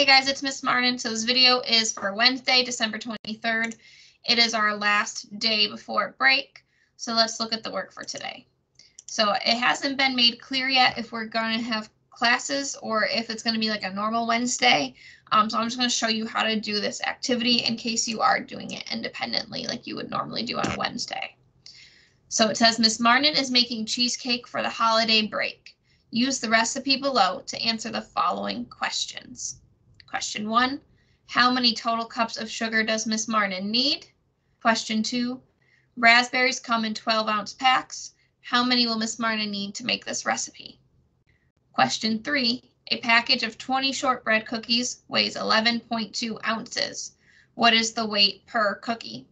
Hey guys, it's Miss Marnon. So this video is for Wednesday, December 23rd. It is our last day before break. So let's look at the work for today. So it hasn't been made clear yet if we're going to have classes or if it's going to be like a normal Wednesday. Um, so I'm just going to show you how to do this activity in case you are doing it independently like you would normally do on a Wednesday. So it says Miss Marnon is making cheesecake for the holiday break. Use the recipe below to answer the following questions. Question one, how many total cups of sugar does Miss Marnon need? Question two, raspberries come in 12 ounce packs. How many will Miss Marnon need to make this recipe? Question three, a package of 20 shortbread cookies weighs 11.2 ounces. What is the weight per cookie?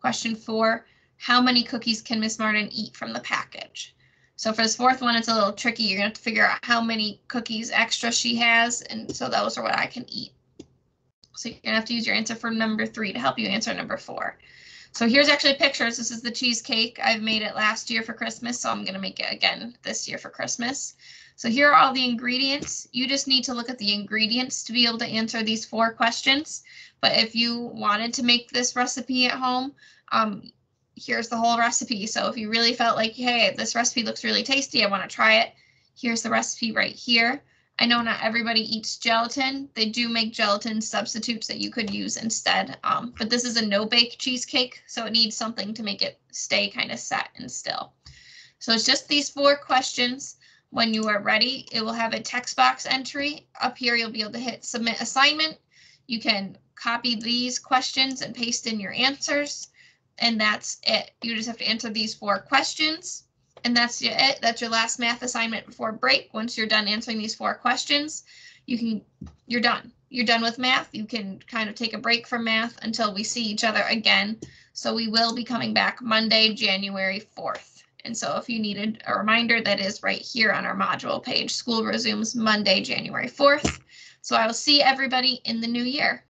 Question four, how many cookies can Miss Marnon eat from the package? So for this fourth one, it's a little tricky. You're gonna have to figure out how many cookies extra she has. And so those are what I can eat. So you're gonna have to use your answer for number three to help you answer number four. So here's actually pictures. This is the cheesecake. I've made it last year for Christmas, so I'm gonna make it again this year for Christmas. So here are all the ingredients. You just need to look at the ingredients to be able to answer these four questions. But if you wanted to make this recipe at home, um, here's the whole recipe. So if you really felt like, hey, this recipe looks really tasty, I want to try it, here's the recipe right here. I know not everybody eats gelatin. They do make gelatin substitutes that you could use instead. Um, but this is a no bake cheesecake, so it needs something to make it stay kind of set and still. So it's just these four questions. When you are ready, it will have a text box entry. Up here, you'll be able to hit submit assignment. You can copy these questions and paste in your answers and that's it. You just have to answer these four questions. And that's it. That's your last math assignment before break. Once you're done answering these four questions, you can, you're done. You're done with math. You can kind of take a break from math until we see each other again. So we will be coming back Monday, January 4th. And so if you needed a reminder, that is right here on our module page. School resumes Monday, January 4th. So I will see everybody in the new year.